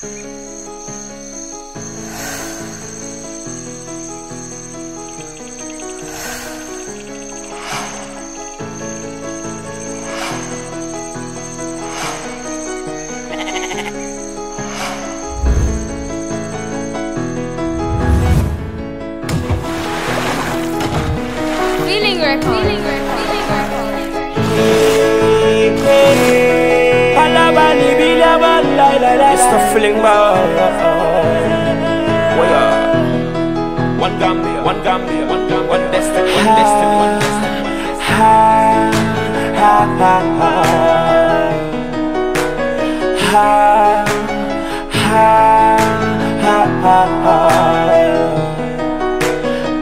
Feeling record. Feeling record. Feeling the feeling bad. Oh, one Gambia, one Gambia, one Gambia, one destiny, one destiny, one destiny. Ha, ha, ha, ha. Ha, ha, ha, ha, ha.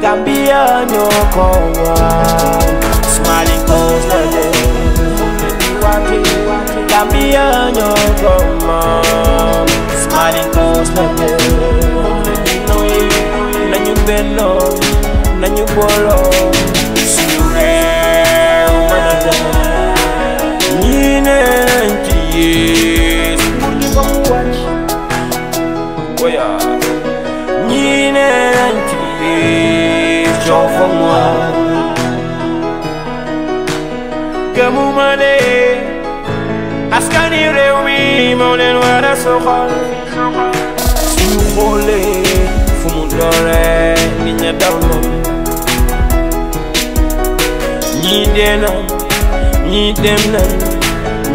Gambia nyoko Smiling coast Gambia nyoko Smiling beno Nanyu bolo Suñu réew mën a dem ñii ne nañ ci yées pour ñu ko mu Oya, ñii ne nañ ci yées coow fa mu am gëmuma ne askani réew mi moo leen war a soxal suñu xoolee ya damo Ni dena Ni demna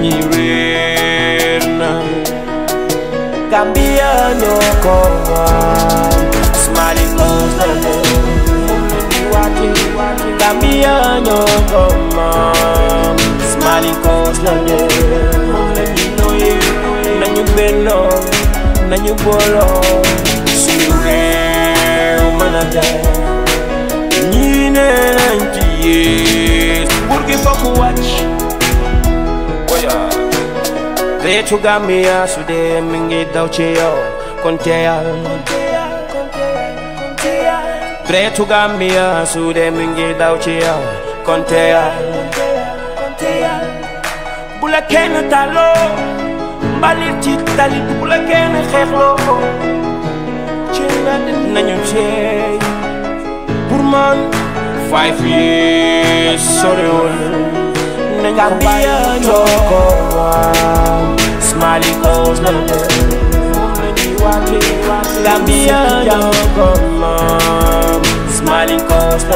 Ni rerna Gambia no koma Smiling close the door Gambia no koma Smiling close the door Na nyubelo Na nyubolo Reetu Gambia su dee mi ngi daw ci yow kon teyal Reetu Gambia su dee mi ngi daw ci yow kon teyal bu la kenn taloo mbalit ci nañu pour man five years sorewul oh. Nañ ko bàyyi ñoo ko moom Smiling Coast la ne moom la ñuy wàcce Gambia moom Smiling Coast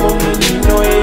moom la ñuy noyee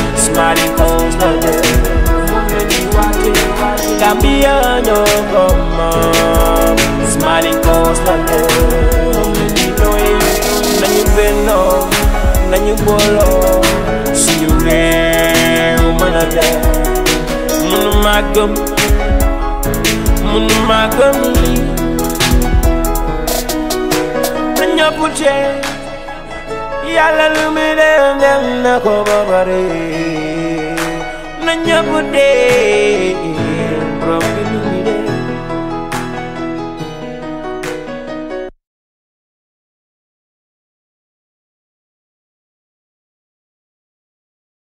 yóbbu ko ci yoona wan ko yoona ñu jàmm la ñu Smiling Smiling booloo suñu réew mën a dem mënu maa gëm mënu maa gëm lii na ñëpp tee yàlla lu dem dem na ko na ñëpp dee